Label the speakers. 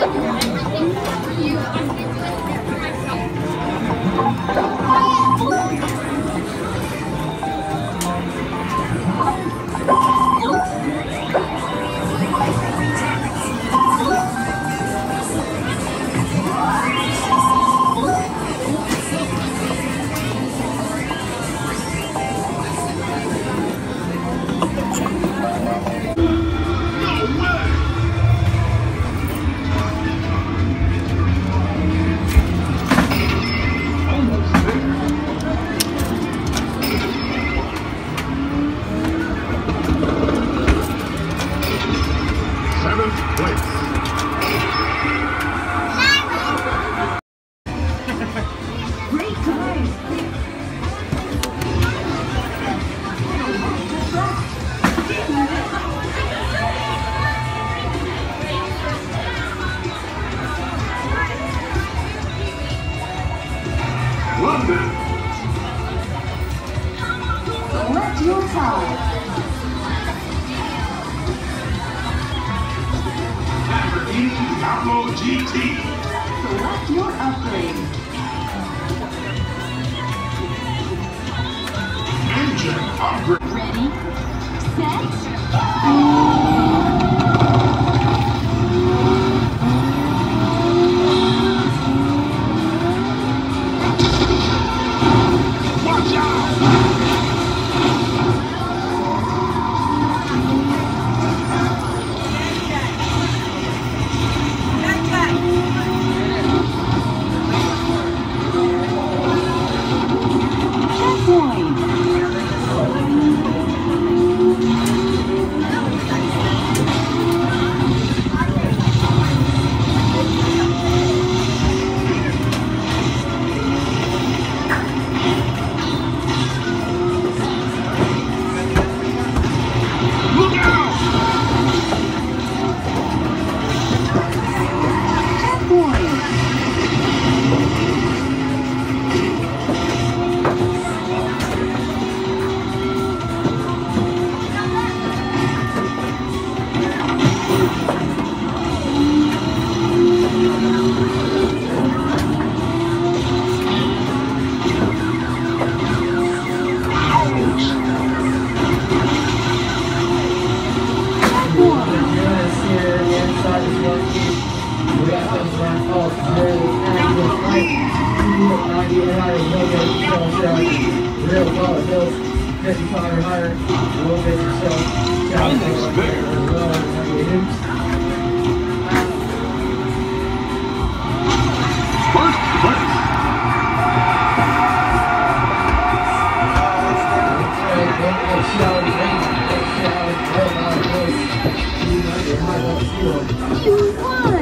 Speaker 1: you.
Speaker 2: Diablo GT.
Speaker 3: Select your upgrade.
Speaker 2: Engine upgrade.
Speaker 3: Ready,
Speaker 4: very active fight. 90 and higher, no get yourself. Real solid hills, 55 or higher, will get yourself down.
Speaker 2: Almost there.
Speaker 4: Well as 90 hits.
Speaker 2: First.
Speaker 4: Don't get